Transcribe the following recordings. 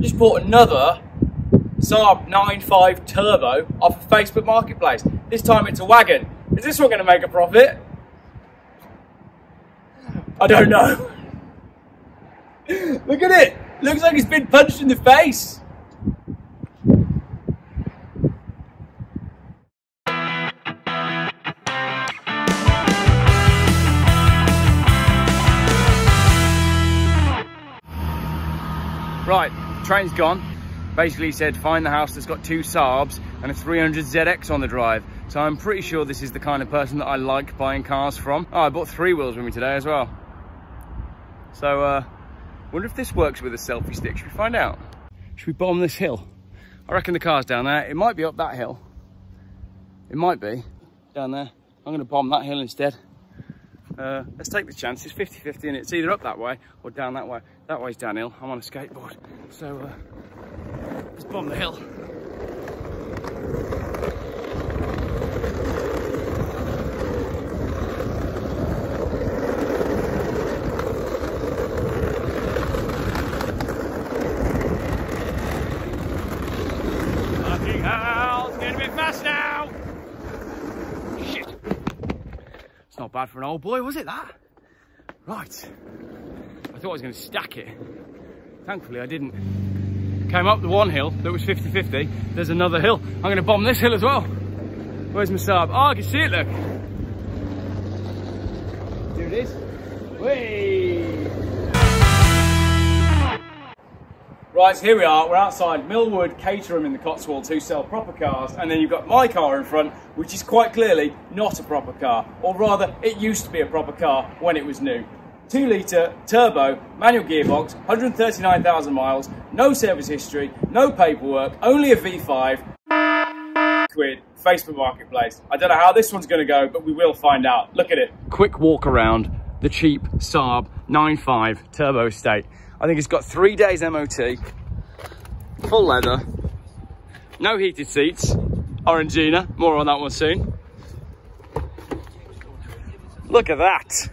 just bought another Saab 9.5 Turbo off of Facebook Marketplace. This time it's a wagon. Is this one going to make a profit? I don't know. Look at it. Looks like it's been punched in the face. Train's gone. Basically said find the house that's got two Saabs and a 300 ZX on the drive. So I'm pretty sure this is the kind of person that I like buying cars from. Oh, I bought three wheels with me today as well. So, uh, wonder if this works with a selfie stick. Should we find out? Should we bomb this hill? I reckon the car's down there. It might be up that hill. It might be down there. I'm gonna bomb that hill instead. Uh, let's take the chance. It's 50-50 and it's either up that way or down that way. That way's downhill. I'm on a skateboard. So uh, let's bomb the hill. Fucking hell, it's getting a bit fast now. Shit. Not bad for an old boy, was it that? Right. I thought I was going to stack it. Thankfully I didn't. Came up the one hill that was 50-50. There's another hill. I'm going to bomb this hill as well. Where's my Saab? Oh, I can see it, look. Do it is. Whee! Right, so here we are. We're outside Millwood Caterham in the Cotswolds who sell proper cars. And then you've got my car in front, which is quite clearly not a proper car. Or rather, it used to be a proper car when it was new. 2 litre, turbo, manual gearbox, 139,000 miles, no service history, no paperwork, only a V5, quid, Facebook Marketplace. I don't know how this one's going to go, but we will find out. Look at it. Quick walk around the cheap Saab 9.5 Turbo Estate. I think it's got three days MOT, full leather, no heated seats, Orangina, more on that one soon. Look at that.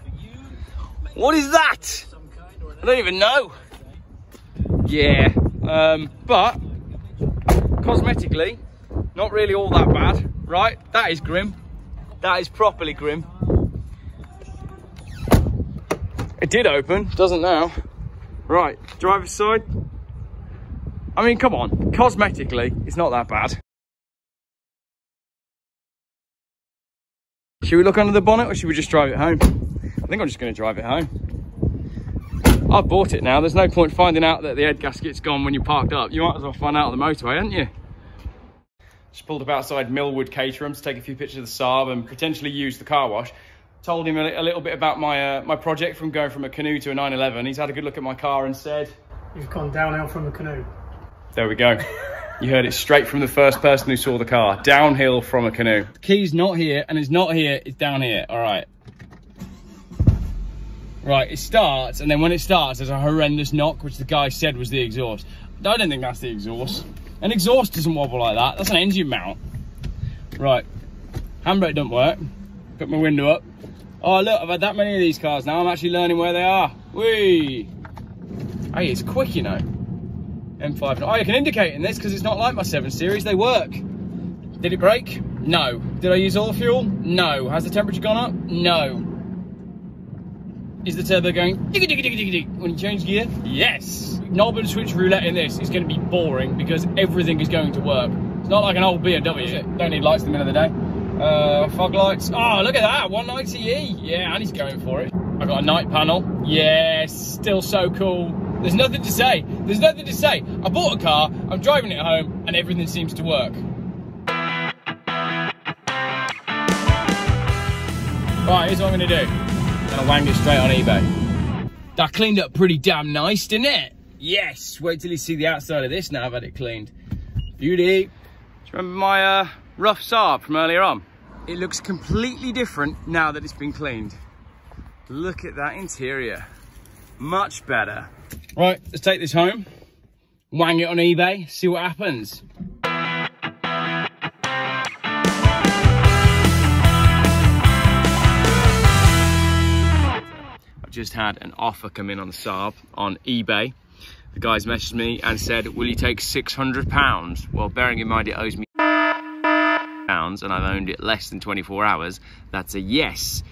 What is that? I don't even know. Yeah, um, but cosmetically, not really all that bad, right? That is grim. That is properly grim. It did open, doesn't now. Right, driver's side. I mean, come on, cosmetically, it's not that bad. Should we look under the bonnet or should we just drive it home? I think I'm just going to drive it home. I've bought it now. There's no point finding out that the head gasket's gone when you're parked up. You might as well find out on the motorway, hadn't you? Just pulled up outside Millwood Caterham to take a few pictures of the Saab and potentially use the car wash. Told him a, a little bit about my uh, my project from going from a canoe to a 911. He's had a good look at my car and said... You've gone downhill from the canoe. There we go. You heard it straight from the first person who saw the car. Downhill from a canoe. The key's not here, and it's not here, it's down here. All right. Right, it starts, and then when it starts, there's a horrendous knock, which the guy said was the exhaust. I don't think that's the exhaust. An exhaust doesn't wobble like that. That's an engine mount. Right. Handbrake doesn't work. Put my window up. Oh, look, I've had that many of these cars now. I'm actually learning where they are. Whee! Hey, it's quick, you know. M5. Oh, you can indicate in this because it's not like my 7 Series. They work. Did it break? No. Did I use all the fuel? No. Has the temperature gone up? No. Is the turbo going diggy diggy diggy diggy diggy when you change gear? Yes. Knob and switch roulette in this is going to be boring because everything is going to work. It's not like an old BMW? Don't need lights in the middle of the day. Uh, fog lights. Oh, look at that. 190E. Yeah, and he's going for it. I've got a night panel. Yes, still so cool. There's nothing to say. There's nothing to say. I bought a car, I'm driving it home, and everything seems to work. Right, here's what I'm gonna do. I'm gonna wang it straight on eBay. That cleaned up pretty damn nice, didn't it? Yes, wait till you see the outside of this now I've had it cleaned. Beauty. Do you remember my uh, rough Saab from earlier on? It looks completely different now that it's been cleaned. Look at that interior. Much better. Right, let's take this home, wang it on eBay, see what happens. I've just had an offer come in on the Saab on eBay the guys messaged me and said, will you take 600 pounds? Well, bearing in mind it owes me pounds and I've owned it less than 24 hours, that's a yes.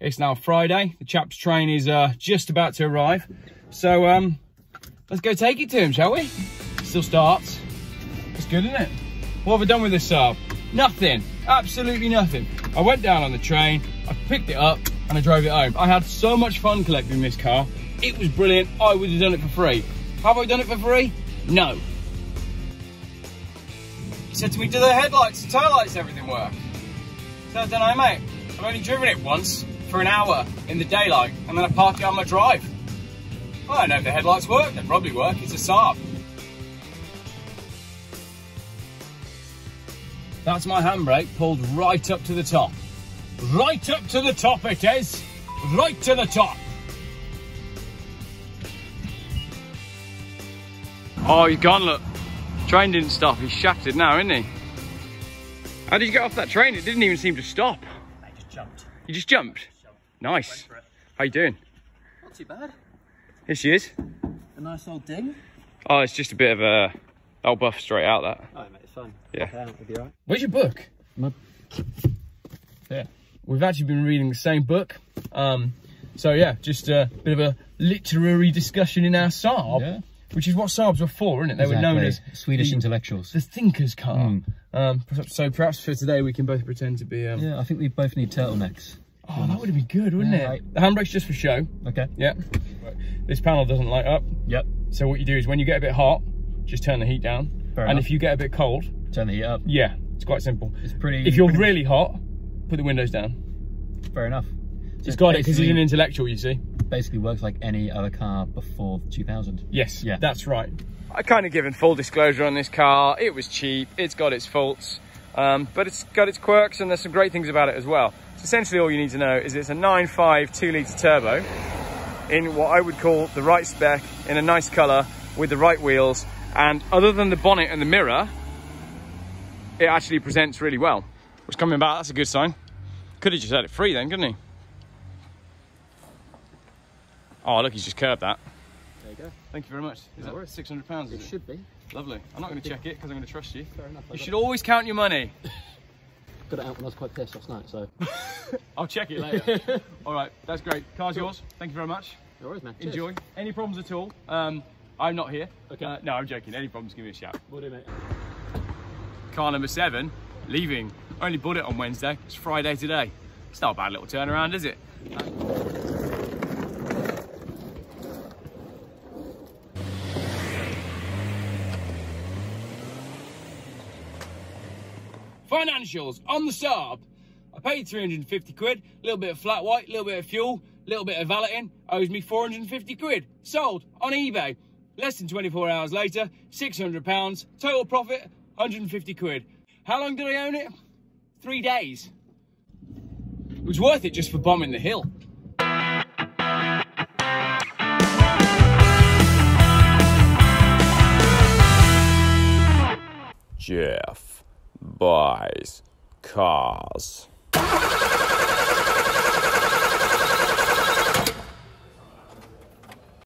It's now Friday. The chap's train is uh, just about to arrive. So um, let's go take it to him, shall we? Still starts. It's good, isn't it? What have I done with this Saab? Nothing. Absolutely nothing. I went down on the train, I picked it up, and I drove it home. I had so much fun collecting this car. It was brilliant. I would have done it for free. Have I done it for free? No. He said to me, do the headlights, the tail lights, everything work? So I don't know, mate. I've only driven it once for an hour in the daylight, and then I parked it on my drive. I know if the headlights work, they probably work. It's a Saab. That's my handbrake pulled right up to the top. Right up to the top it is. Right to the top. Oh, he's gone, look. Train didn't stop. He's shafted now, isn't he? How did you get off that train? It didn't even seem to stop. I just jumped. You just jumped? Nice. How you doing? Not too bad. Here she is. A nice old ding. Oh, it's just a bit of a... I'll buff straight out that. Oh, mate, it's fine. Yeah. Okay, it'll be alright. Where's your book? My- Yeah. We've actually been reading the same book. Um, so yeah, just a bit of a literary discussion in our Saab, Yeah. Which is what Saabs were for, isn't it? They were known as Swedish the, intellectuals. the thinker's car. Mm. Um, so perhaps for today we can both pretend to be. Um, Yeah, I think we both need turtlenecks. Oh, that would have been good, wouldn't Yeah, it? right. The handbrake's just for show. Okay. Yeah. This panel doesn't light up. Yep. So what you do is when you get a bit hot, just turn the heat down. Fair and enough. if you get a bit cold, Turn the heat up. yeah, it's quite simple. It's pretty. If you're pretty- really hot, put the windows down. fair enough. So It's got it because he's an intellectual, you see. Basically works like any other car before 2000. Yes, Yeah. that's right. I kind of given full disclosure on this car. It was cheap. It's got its faults, um, but it's got its quirks, and there's some great things about it as well. So essentially, all you need to know is it's a 9.5 2-litre turbo in what I would call the right spec, in a nice colour, with the right wheels. And other than the bonnet and the mirror, it actually presents really well. What's coming about? That's a good sign. Could have just had it free then, couldn't he? Oh, look, he's just curved that. There you go. Thank you very much. Is No that worries. six hundred pounds? It should be. Lovely. I'm not going to check it because I'm going to trust you. Fair enough. I You got should always count your money. got it out when I was quite pissed last night, so. I'll check it later. all right, that's great. Car's yours. Thank you very much. No worries, man. Cheers. Enjoy. Any problems at all? Um, I'm not here. Okay. Uh, no, I'm joking. Any problems? Give me a shout. Will do, mate. Car number seven, leaving. Only bought it on Wednesday. It's Friday today. It's not a bad little turnaround, is it? Financials on the Saab. I paid 350 quid, a little bit of flat white, a little bit of fuel, a little bit of valeting, owes me 450 quid. Sold on eBay. Less than 24 hours later, 600 pounds, total profit, 150 quid. How long did I own it? Three days. It was worth it just for bombing the hill. Geoff buys cars.